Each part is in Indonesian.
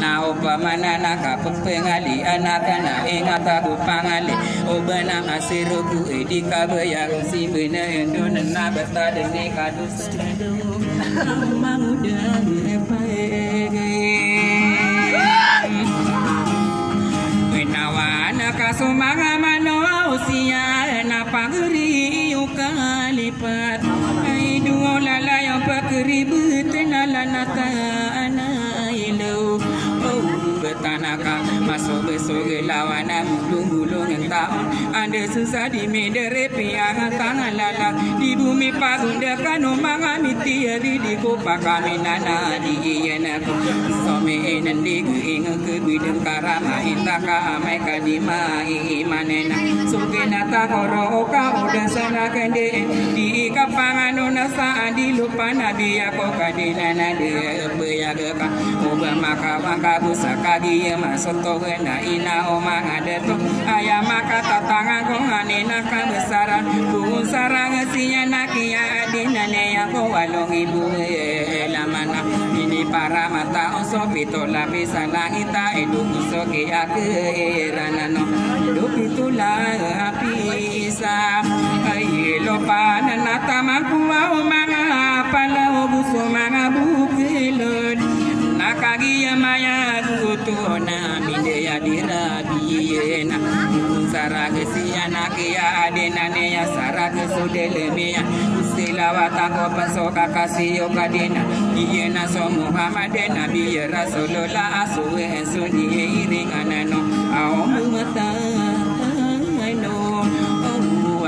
na opa manana ka pengali anakana ingata ku pangali. Obana asiruku edika bayar si bena endo na bata dene kadu sedu manguda Winawana kasumanga mano usia na pagri ukalipat. Ay duo lalayo pakribut na lanata ana ilo oh betanaka masuk besok lawana mulung-mulung taon anda susah di medere piang tangan lala. Di bumi pagunda kanu manga miti di di kopa kami nana di iyana ku enen di gu inga ke bideng karama intaka amai kadima imanena. Sugena ta koro oka udah sana kende. Di kapangan nasa di lupa nabi ako kadilana de beya ka obama kawaka busaka dia masuk to na ina oma ada to ayah maka tatangan ko anena ka besaran ku sarang sinya nakia adina ne ako walong ibu lamana ini para mata oso pito lapi salangita edu kuso ke ake ranano. Edu pitula api isa ay lopa na natamakuwa o mga pala o gusto nakagiya maya guto na minde ya dirabiyena sarage siya kia adena ne ya sarage sudele meya usilawata ko pasoka kasiyo kadena iyena so muhammad nabi ya rasulullah asuwe suni iringana no. Aomu mata no.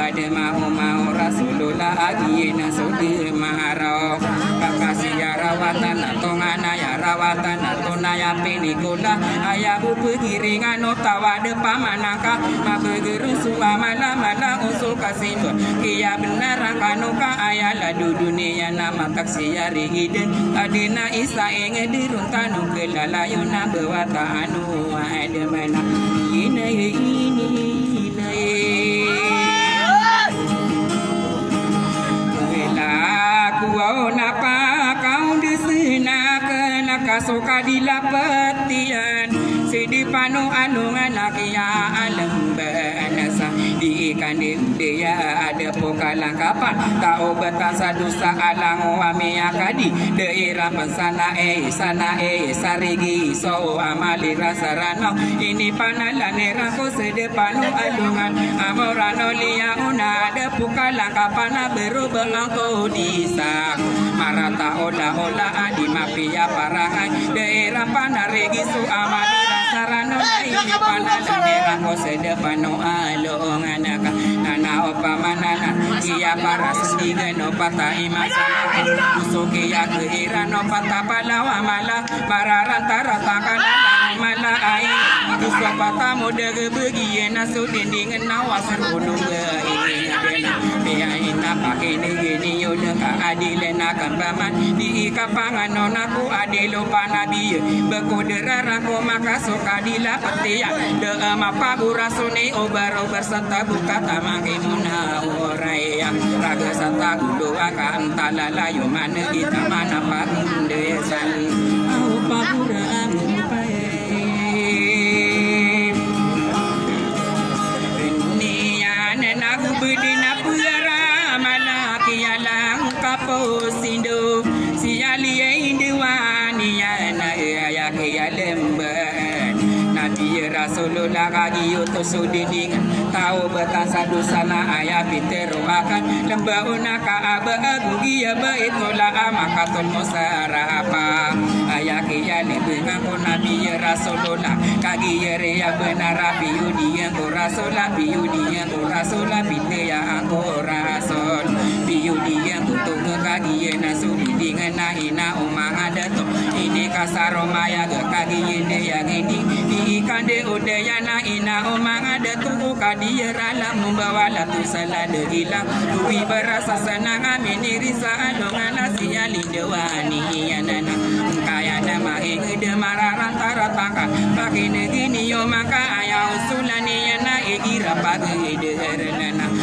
Ada mau mau rasulullah agiyena sudi maharo kakasi ya rawatan atongana ya rawatan atona ya penikula ayah bubu giringan otawa de pamanaka. Mabegeru suwa mala mala usul kasimbo kia benar kanuka ayah ladu dunia nama taksi ya rigiden adina isa enge diruntanu kelalayuna bewata anu ada mana ini ina kuau napa kau disina kaso kadilapat yan. Sidi pano ano nga nakiaalam ba? Di dia ada pokalang kapan tahu betasa dosa alang wami akadi. Daerah pensana eh sana eh sarigi so amali rasarano ini panalane rako sedepanu alungan. Amorano liya una ada pokalang kapan berubah engkau disa marata ola ola adi mafia parangai daerah panaregi su amali rasarano ini panalane rako sedepanu alungan anaka. Nana opa manana iya para sendiga no pata imasa usoke ya keira no pata palawa mala. Para ranta rata kana mala ai uso pata mode ge begi na so dinding na wasar bono ge ini Pia ina pake ni gini yo ka adile na kambaman di ikapangan no naku adilo panabi bekodera rako maka sokadila petia de mapa burasune obar obar santa buka tamake muna oraya raga santa gudo akan talala yo mana kita mana pakunde san au pabura amupae tahu betasa dosa na ayah pitero akan lembah unaka aba agugi ya baitola amakatul musarapa ayah kia lebih ngaku Nabi Rasulullah kagi yere ya benar api yudi yang ko Rasulullah yudi yang ko Rasulullah pite ya aku Rasul yudi yang kutu kagi ya na sudiding na ina umang ada to ini kasaroma ya kagi yene yang ini ikande udayana ina omang ada tuku kadia rala membawa latu salade gila. Dui berasa senang amini risa alongan asia lindewani yanana mararan tarataka pagi negini yo maka aya usulani yana igira pagi de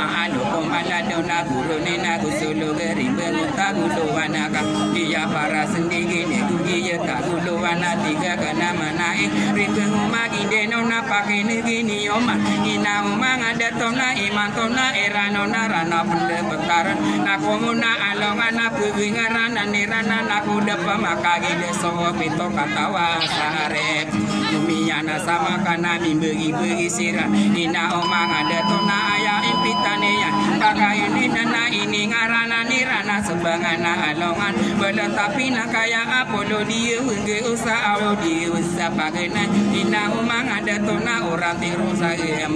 herenana soma alo komala dona guru nena gusolo gerimbe mutagulo wanaka dia para sendiri ne gugiye kagulo wanati tiga kena mana eh rike uma ginde nona pakai negini oma ina uma ngada tona iman tona era nona rana benda bekaran naku muna alongan naku ngarana nirana naku depa maka gide sowo pito katawa sarep Lumiana sama kana begi sira ina oma ngada tona ayah impitane ya pakai ini nana ini ngarana nirana sebangana alongan. Beletapi nak kaya Apollo dia Hingga usah awal dia Usah pagana Ina umang ada tona Orang tiru saya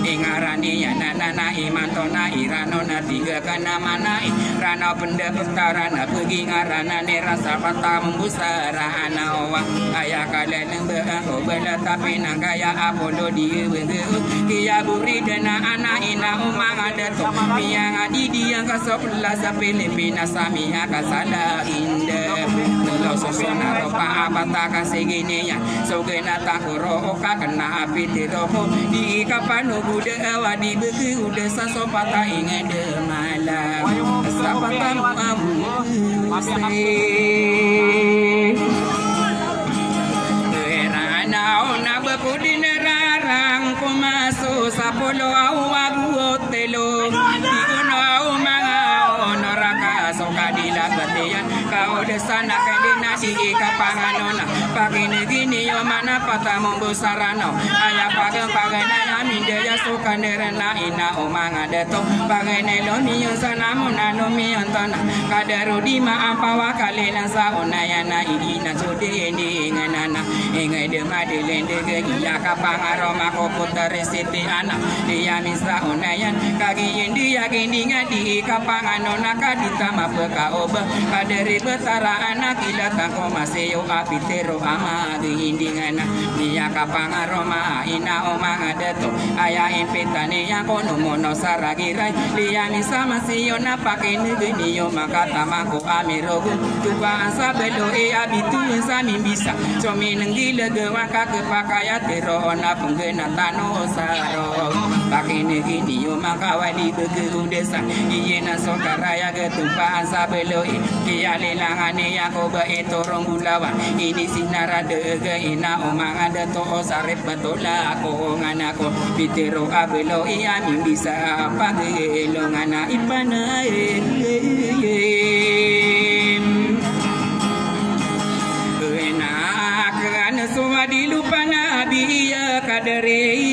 muna Ingarani ya nana na iman tona Irano na tiga kana mana Rana benda pertarana Pergi ngarana ni rasa patah membusara Ana owa. Ayah kalian lembah Oh beletapi nak kaya Apollo dia Hingga Kia buri dana anak ina umang ada to Miang adi dia kasop Lasa Filipina Samiha kasala indah Lo sosona ropa abata kasigini ya. Sogena takuro oka kena api tiroho Di kapano bude awa di beki ude saso pata inge de malam. Sapata muamu Rana ona bekudi nerarang kumaso sapolo au uh, Odesana Kaideni. Kendina di kapanganona pagini gini yo mana pata membusarano ayah pagang pagana yamin daya suka nerena ina omanga deto pagene lo miyo sana muna lo miyo tona kadaru di ma ampawa kalena sa igina sudi ini nganana ingai de madelen de gila kapangaro mako putare siti ana. Dia misa onayan kagi indi yagini ngadi kapanganona kadita mapeka oba kaderi betara anak ila tako maseo apitero ama diindingana niya kapangaroma ina omanga deto aya impitane ya kono mono saragirai liya misa masio na pakene geniyo makata mako amirogo tuba asabelo e abitu sami bisa comi nenggile gewaka kepakaya tero na penggena tano saro pakene geniyo makawali begeu desa. Iye na sokaraya getumpa asabelo e kia lelangane ya koba etorong gulawa ini sinara dege ina omang ada to sarep batola ako nganako pitero abelo iya mi bisa pagelo ngana ipana enak kan semua dilupana biya kadere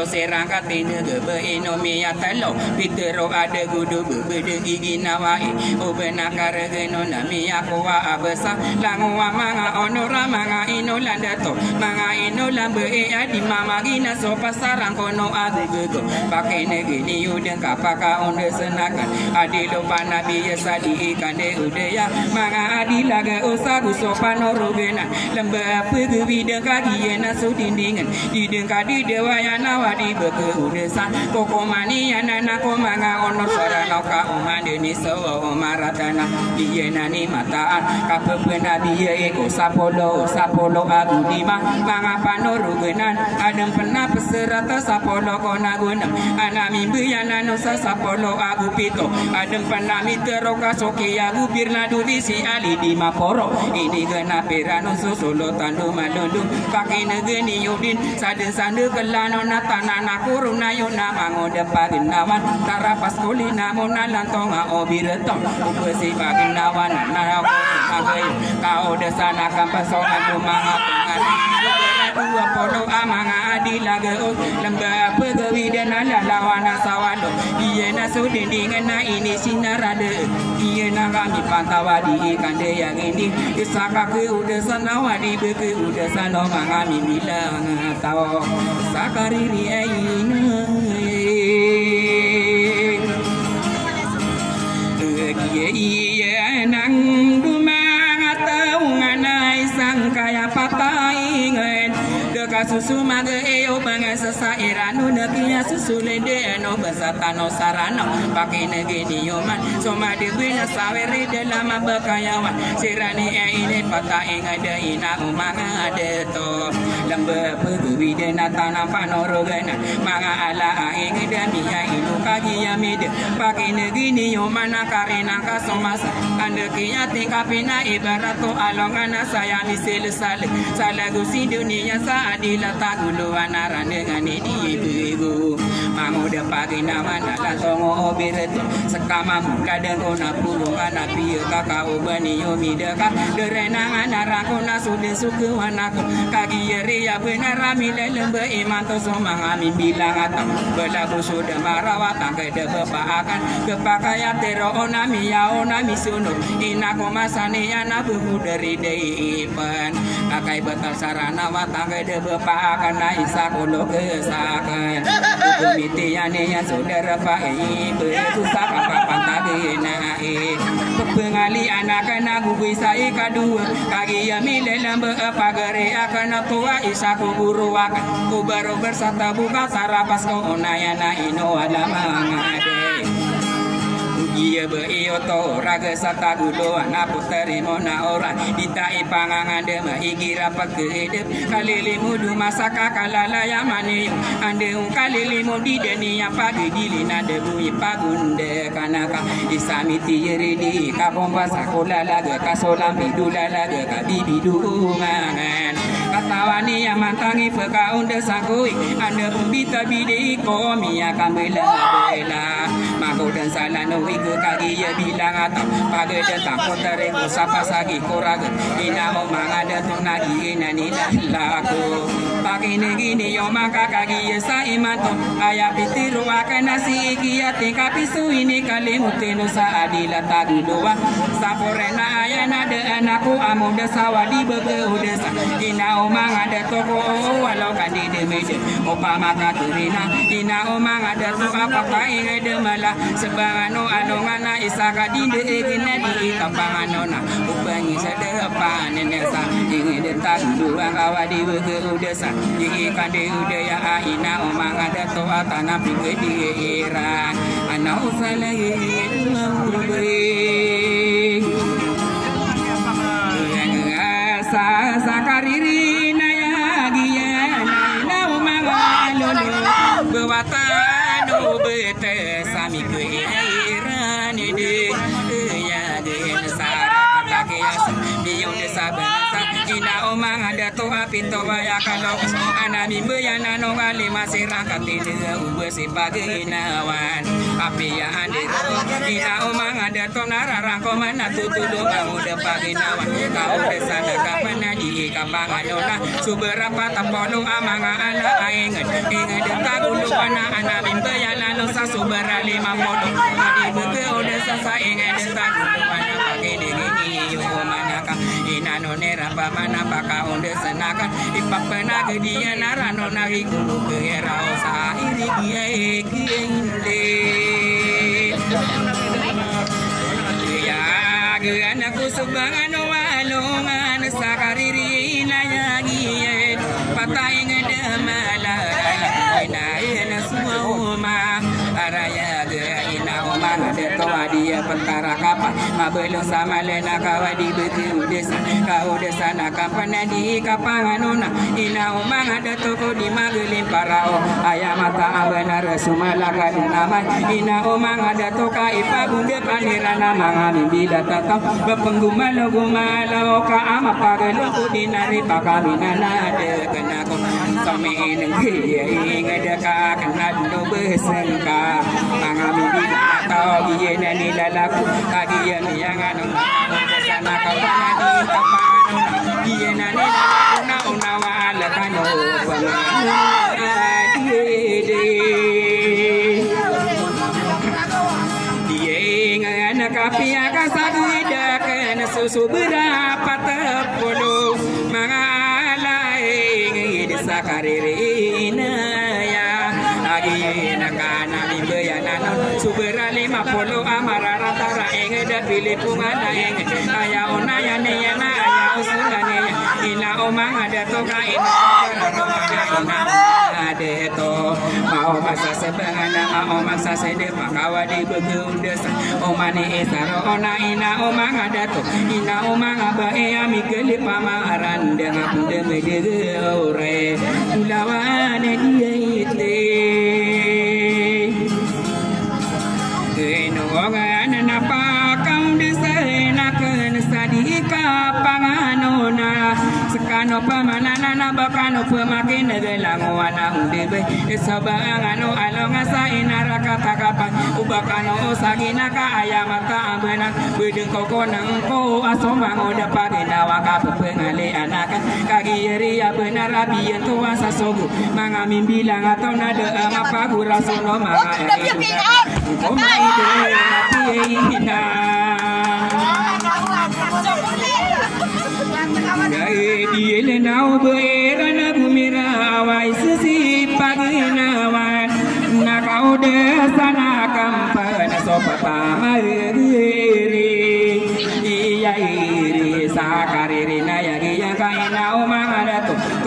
telo serang katina gebe inomi ya telo pitero ada gudu bebe gigi nawai obena karageno nami ya kowa abesa langwa manga onora manga ino landato manga ino lambe e adi mama gina so pasarang kono ade gego pakai negini uden kapaka onde senakan adi lupa nabi ya sadi ikande ude ya manga adi laga usagu so panorogena lembe apa gewi kagi ya nasu dindingan dewa ya nawa di beke udesan koko mani ya nana ko manga onor sarana ka umane ni so maratana iye nani mataan. Kapepena biye eko sapolo sapolo agu lima manga panorugenan adem pena peserata sapolo kona guna anami buyana nusa sapolo agu pito. Adem pena mitero kasoki birna dudisi ali di maporo. Ini gena perano susolo tandu malundu pakai negeni yudin saden sandu kelano natana na kuruna yuna mango depa ginawan tara paskuli namuna lantonga obireto upesi baginawan na ako magay kau desana kampasonga kumanga dua polo amanga adila ge lembah pegawi dan ala lawana sawalo iye na sudindingan na ini sinarade iye na kami pantawa di kande yang ini. Isaka ke udah sana wadi beke udah sana mangami bilang tahu sakariri ayin iye nang dumang atau nganai sang kaya patai ngen Deka susu maga eo banga sesa Nekia susu lede eno besata no sarano Pakai nege ni yoman. Soma de bina saweri de lama bekayawan. Sirani e ini pata inga de ina umanga de to. Lembe pergi dena tanam panorogana manga ala aing dami ya inu kagi ya mede pagi negeri ni yo mana karena kasomasa ande kia tingkapina ibarat to alongana saya misel sale salagu si dunia sa adila tagulo anara dengan di ibu Mangu de pagi nama nala tongo obiret Sekama muka dan kona pulung ana piye kakao bani yomi deka. Derenang ana kona sude suku wanaku Kagi yeri ya benar amile lembe iman to somang amin bilang atau Belabu sudah marawatan ke de akan Kepakaya tero onami ya onami suno Ina komasani ya nabu dari deipan Kakai betal sarana watang ke de akan na isa kolo kesakan. Kumiti ya ne ya saudara pai Bersusah na e Pengali anak anak gugui sai kadua Kagi ya mile lembe apa gere akan tua isa kuburu akan. Kubaro bersata buka sarapas ko onayana ino ada mangade Iya be iyo to raga sata gulo ana puteri mona ora dita ipangangan de ma igira pakedep kalili mudu masaka kalala ya mani. Ande un kalili mudi deni ya pagi dili na de bu ipagunde kanaka. Isamiti yeri di kabomba sakola laga kasola bidula laga kabibidu ngangan katawani ya mantangi peka unde sakui ande umbita bide komi ya kamela bela mako dan salano wigo kagi ya bilang atau pagi dan takut dari sapa sagi korag ina mo mga datong nagi ina nila laku pagi ni gini yo maka kagi ya sa imato aya pitiru akan nasi iki ya pisu ini kalimutino sa adila tagudoa sa. Porena aya nade anakku amuda sawadi bebe udesa ina o mga datoko walau kan di demede opa maka turina ina o mga dato apa kainga demala sebangano ano ngana isaka dinde egine di kapangano na. Ubangi sedepan nenesa ingi detak dua kawa di wege udesa. Ingi kande udaya aina omang ada to atana pinggir di iran ana usala sa sakariri to apito ya kalau ana mimbe ya nano kali masira katide ube sebagai nawan api ya ande ina omang ada to nararang ko mana tutudo kamu de pagi nawan kau de sana kapana di kapangan ona suberapa tapolo amanga ana aengen ingat de tagulu ana ana mimbe ya nano sa subera lima polo adi beke ode sasa ingat de tagulu no nera pa mana paka onde senakan. Ipapena ke dia narano nari guru ke era osa. Iri dia ekinde ya gana ku subangan walongan sakariri na kapan mabelo sama lena kawadi beti udesa kau desa na kapana di kapanganuna ina ngade toko di magelim parao ayam mata abana resumala kadina ina uma ngade toka ipa bunde panirana mangami bila tatau bepenggumalo gumalo ka ama pagelo kudinari pakamina nade kenako sami ineng hiya ingada ka kanad no besengka mangami bila tau giye nani lalaku kagiye miyangan sana kapana di kapano giye nani lalaku na unawa ala kano idakan susu berapa subera lima puluh amara rata ra enge da pilih pungana enge aya ona ya ne ya na aya usuna ne ya. Ina omang ada to ka ina ada to mau masa sebangana mau masa sede pakawa di begundes omani esaro ona ina omang ada to. Ina omang aba e ami keli pamaran dengan deme de ore ulawane dia ite Eno ngana napa kang desa nak sadika panganona. Sekano pamanana na bakano pamakina gelango wana undebe esabangano alonga sa inara kata kapan ubakano osagina ka ayamata ambena bedeng koko nang ko asomango dapage nawaka pengale anaka. Kagiyeri ya benar abiyen to asa sogo manga mimbilang atau nada ama pagura sono manga Kau mai de ina Gai diele nau beera na bumira awai sisi pagina wan na kau de sana kampana sopata mairi iya iri sakariri na yagi yang kaina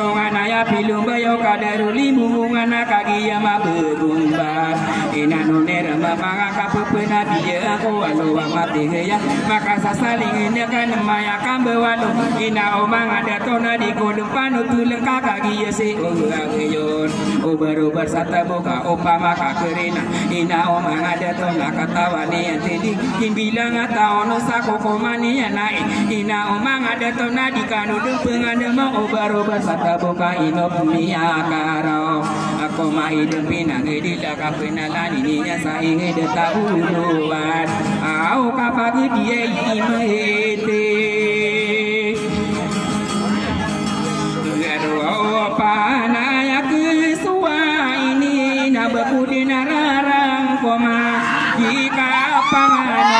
tongana ya pilum bayo kadaruli mungana kagia mabegumbar ina nonera mamanga kapupena biya ko alo mati ya. Maka sasaling ini kan maya kambe walo ina omanga datona di kodum panu tuleng kagia se ogayon ubar ubar sata boka opama kakerina ina omanga datona katawani antidi kimbilang ataono sako komani ya nae ina omanga datona di kanu dempengana ma obar ubar sata boka ino pumia karo ako maidem pinang edila kapenalani ninya sainge de tauluan au kapagi jika panganan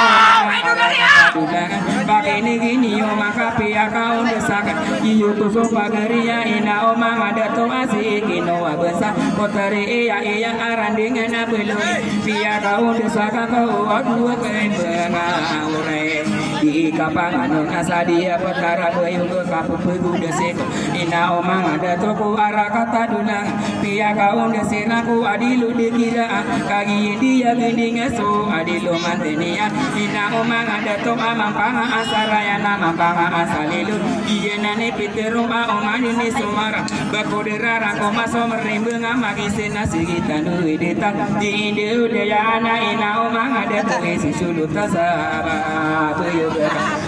pakai ini gini o maka pia kau desakan iyo tu so pagaria ina o mama dato asik ino abesa kotari iya iya aran dengan abelo pia kau desakan kau adu kai bengaure di kapangan nasa dia perkara bayu ke kapu pegu deseko ina o mama dato ku arah kata dulang pia kau desinaku adilu dikira. Kagi dia adilu mantenia. Ina o mama dato amang panga asaraya nama panga asalilu. Iya nane pitero ma omani ni sumara bakode rara koma somre benga magi sena sigita nu ideta di inde udaya ana ina o manga dato esi sulu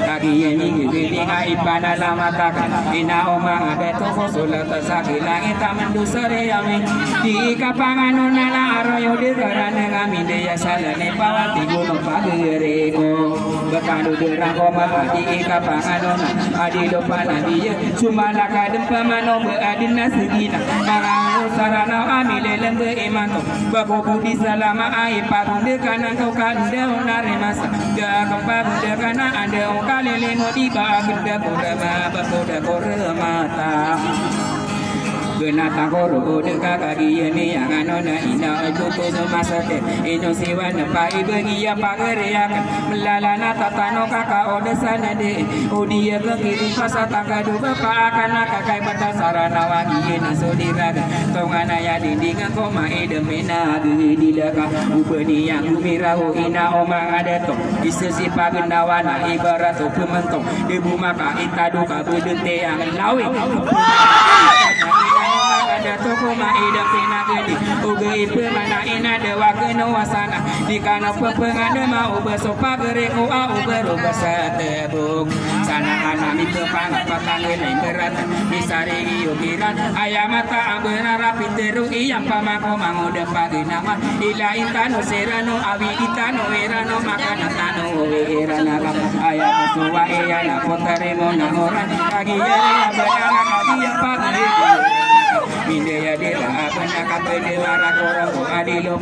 lagi yeni gidi nga ipana lama taka ina o manga dato fosula tasaki langit taman di kapangan nala aroyo de garana ngaminde ya salane pawati gunung pagereko bekanu derang koma di kapanganona adilo panadiya sumala kadem pamano be adina segina marang sarana amile lembe imanto bako budi salama ai pagunde kanan kau kande onare masa อันเดียวกาเลเลโนติบาบุตรบุตรมาบุตรบุเรมาตา koremata Gena takoro de kakagi yeni yang ina ibegi ya sarana ya yang ina omang ibarat maka itadu kabudete yang lawi ada toko ma ida pina gedi uga ipe mana ina dewa kena wasana di kana pepengade ma uba sopa gere ko a uba roba satebuk sana ana mi pepang pakange lain berat misari iyo kiran ayamata ambena rapi teru iyam pamako mangoda pagi nama ila intano serano awi itano erano makana tano erana ayam suwa iya na potare mo na moran kagi yere ya badana kagi ya dela apana kapede lara koroko adilo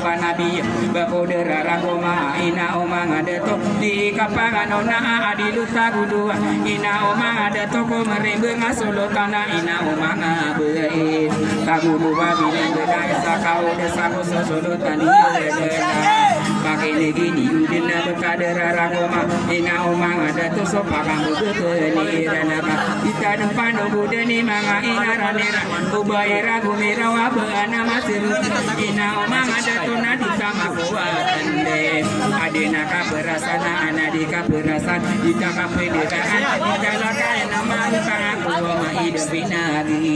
dera rangoma ina oma ngadeto di kapangan ona adilu tagudua ina oma ngadeto ko merembe ngasolo kana ina oma ngabe tagudua bilang beda sakau desa ko sosolo tani deda Pakini gini udina berkadera ragoma Ina omang ada tu sopa kamu beteni Ranaka Ita depan obu deni manga ina ranera Ubai ragu mera wabe ana masiru Ina omang ada tu nadi sama kuatan de Adina ka berasana anadika berasan Ita ka pendekaan Ita lakai nama utang aku Oma hidup bina di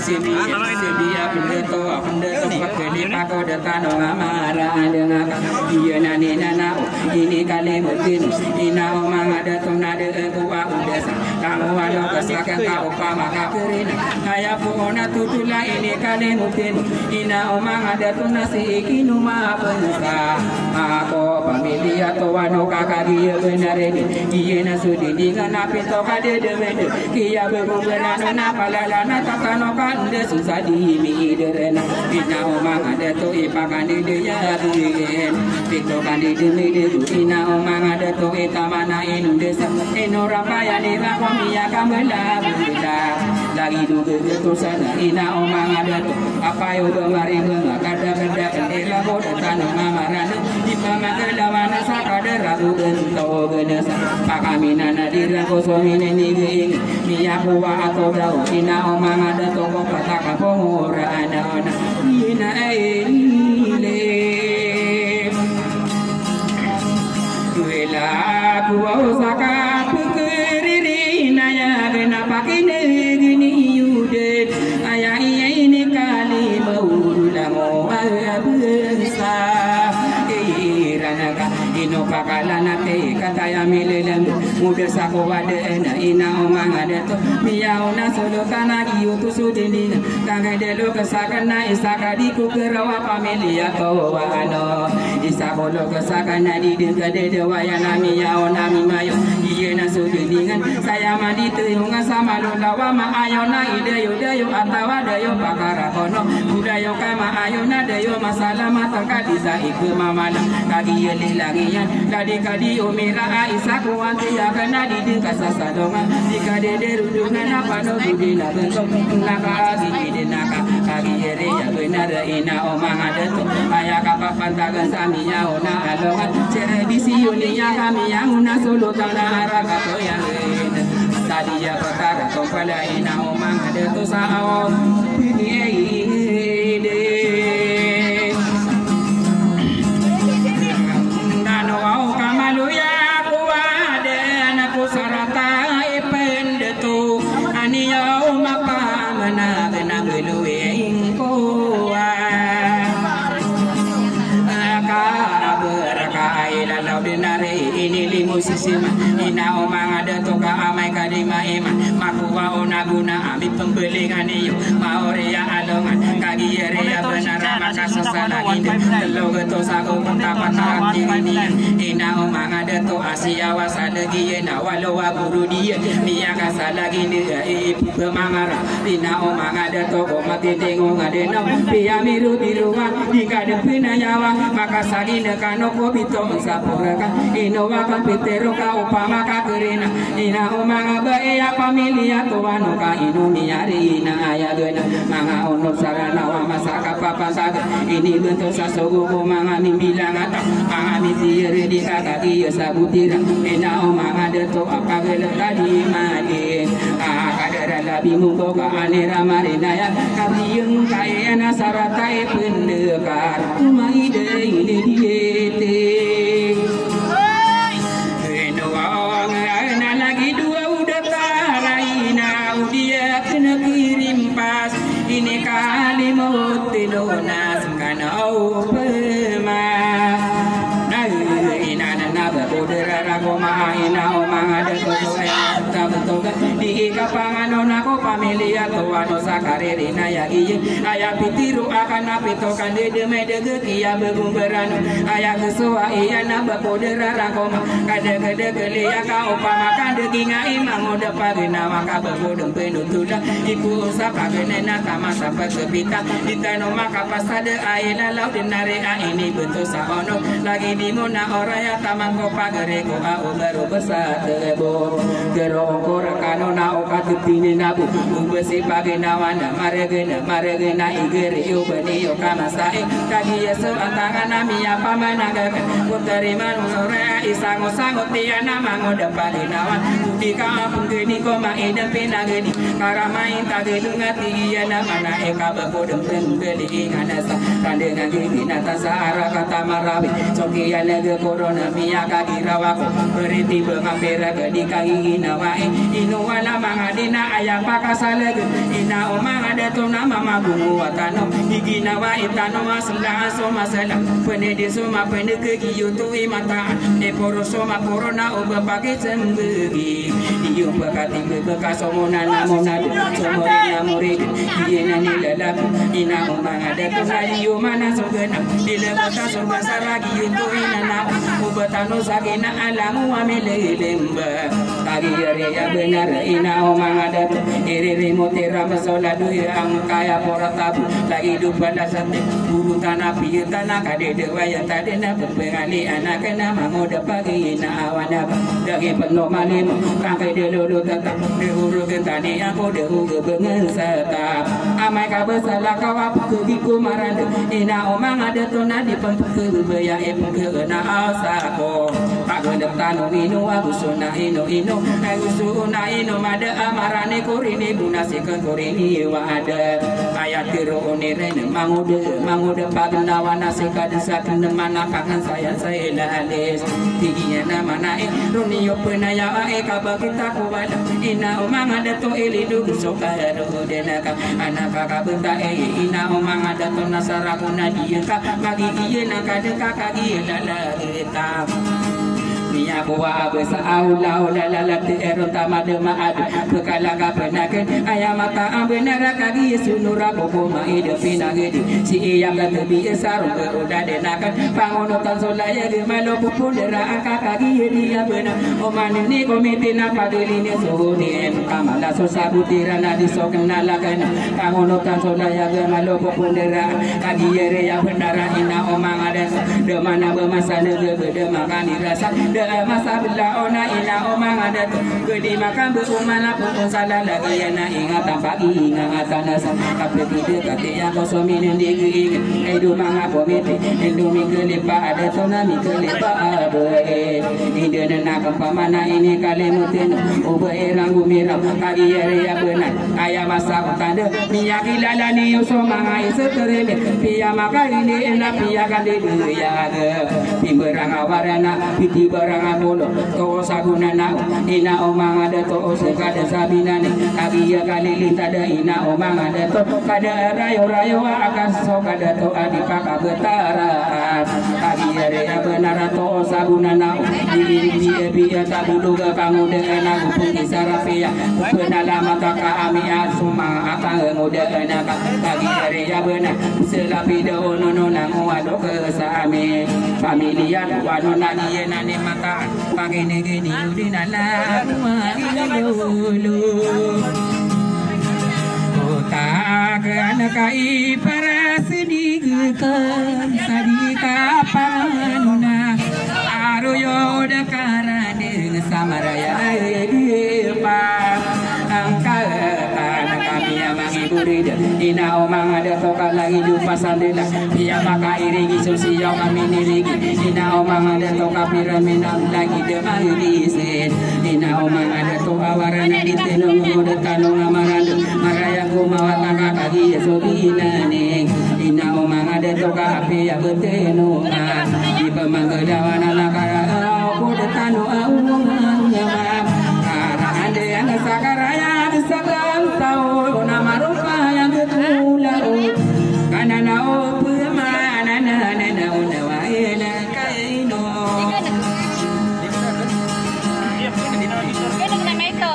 kuing di sini di sini ya benda to benda to pakeli pako detan ngamara dengan iya nani nana ini kali mungkin ina omang ada tu nade tua udesa. Kamu ada kesakan kau pamaka kerina kaya puna tutula ini kali mungkin ina omang ada tu nasi ikinu ma pensa pamilya to wano kakagi benar ini iya na sudi di kana pito kade de mede kia bego berana na palala na takano kande susah di mi derena ina omang ada to ipakani de ya duyen pito kande de mede ina omang ada to itamana inu desa ino rapaya ni rakomi ya kamela bunda lagi duge geto sana. Ina omang ada to apa yo bengari benga kada kada kendela boda tanu mamarana. Di pamagala wana sakada rabu gento genesa. Pakamina nadira kosomine nigi miyaku wa ato dau ina omang ada to ko pataka pongora ana ona ina ele Duela kuwa osaka pukiriri na ya gena pakine ino pakala na te muda sako wade na ina omang ada to miya ona solo kana giyo tu sudini kanga de lo kasaka na isaka di kukerawa pamilia to wano isako lo kasaka na di dinga de de wayana miya ona mi mayo iye na sudini ngan saya mandi tuyunga sama lo lawa ma ayo na ide yo de yo atawa de yo pakara kono muda yo kama ayo na de yo masala matangka disa iku mamala kagi yeli lagi yan kadi kadi omera aisa kuanti ya kana di dinga sasa donga dika de de rudunga na pano budi na bento naka agi de naka kagi yere ya benar ina omang ada tu aya kapa pantaga sami ya ona ya kami ya una solo kana araga to ya tadi ya perkara kompala ina omang ada tu sao ini telo geto sago betapa tarap diri ina omang ada to asia wasada giye na walau aburu dia mia kasa lagi dia ibu kemangara ina omang ada to mati tengok ada no. Pia miru biruan jika depina nyawa maka sagi nekano ko bito sapuraka ino waka pitero ka upama ka kerina. Ina omang bae ya pamilia to wano ka ino niari ina aya gena manga ono sarana wa masaka papa saga. Ini bentuk sasogo ko manga mimbilang ata manga mitiere di kaka iya sabutira. Ina omang ada to apa gele tadi madi akadera labi muko ka anera marina ya. Kabiyung kaya na saratai pendekar. Umai de ini diete na ina na na ko toga kapangano pamilia to ano sakarere na ya iye aya pitiru akan apito kan de de me de ge kia begumberano aya kesua iya na bapodera rangkoma kada kada kele ya ka upama kan de ginga imang oda pagina maka begodem penutula iku sapa genena tama sampai kebita ditano maka pasade aila laut dinare a ini bentuk saono. Lagi di mona oraya tamang ko pagere ko a baru besar tebo gero ko rekano na o katutini na bu ubesi pagina wanda maregena maregena igere yo bani yo kama sae. Kagi yeso antanga nami ya pamana gaga puteri manu sore isango sango tia nama ngoda pagina wan Budi ka punggeni ko maida pinageni karama inta gedunga tiya na mana eka bakodem inganasa kande ngagi nata sahara kata marawi coki ya nege corona miya kagi rawako beriti bengapera gedi kagi ginawae inu wala mangadina ayam pakasalege ina omang ada tu nama magungu watano. Iginawa itano masela so masela. Pene di soma pene kegi yutui mata e poro soma corona oba pagi sembegi iyo bakati bekas omona namona somo ina muri ina ni lelaku ina omang ada tu nali yo mana sogena dile bata soga saragi yutu ina na. Ubatano sagena alamu amele lemba kagi yare ya benar ina omang ada tu. Iri remote ramasola duya ang kaya pora tabu. Lagi hidup pada sate buru tanah piye tanah. Kade dewa yang tadi na berpengali anak kena mango pagi ina awana dagi penuh malimu kangkai de lulu tetap. De huru gentani aku de huru bengen seta amai ka besala kawa puku giku marande ina omang ada tona di pempuku beya epung ke na asako gendep tanu inu aku suna inu inu aku suna inu mada amarane kurini bunasikan kurini wa ada ayat tiru onirene mangude mangude pagnawa nasika desa mana kangen saya saya lalis tiginya nama naik runiyo penaya ae kaba kita kuwala ina umang ada to ili dugu sokaro denaka kakak benta e ina umang ada to nasara kuna dia ka kagi iya naka deka kagi lala kita Mia buah besa aula ula la la te ero tama de ma adu bekala ka penaken ayam mata ambenara kagi sunura bobo ma ide pinagedi si iya ka te bi esaru ke uda de nakan pangono tan sola ya de malo pupundera aka kagi di ya bena o mani ni komite na padeli ni so ni em kamala so sabutira na di so kena la kana pangono tan sola ya de malo pupundera kagi yere ya benara ina o mangade de mana bemasa de de makani rasa de masa bila ona ina oma ngada tu gede makan bu umala pun sala lagi ya na ingat pagi ingat nasa kape tide kate ya ko so minen di gi edu manga pomete edu mi gele pa ada tona mi gele pa abe ide na na pamana ini kale muten obe eranggu mira kagi yare ya benar aya masa utande miya kilala ni uso manga isetere me pia maka ini ena pia kande ya ge timberang awarana piti barang apolo to saguna na ina omang ada to kagi ya kali tada ina omang ada to kada rayo rayo akan so kada to adipaka betara rea benar to saguna na di di ebi ya tabuduga kamu dengan aku pun kisarafia benala maka kami asuma akan muda enak kagi ya rea benar selapi do no no namu ado kesami familia wano nani ye nani mata pagini gini udina la lulu Otak anak kai para sedigekan sadika panuna Aroyo dekara dengan samaraya pa Angka yang Ina omang ada toka lagi lupa sandela Dia maka iringi sosial kami nirigi Ina omang ada toka piramidal lagi demang disin. Ina omang ada toka warana di tenung Muda tanong amarando Maraya kumawa taka kagi ya sobina ning Ina ada toka api ya betenungan Di pemanggedawan anak kara Aku detanu awang nyamam Karena ande yang sakaraya Disakam tahu nama rupa yang ketulau Karena nao pemana na na na na wa ila kaino nagna ito.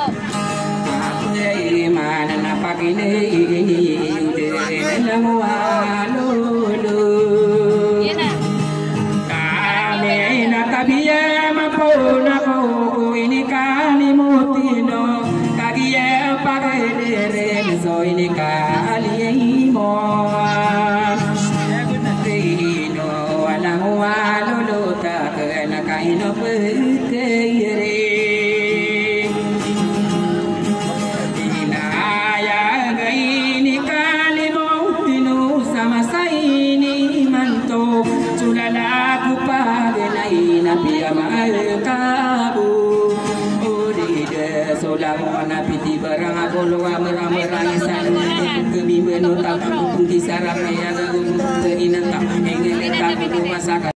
kine ude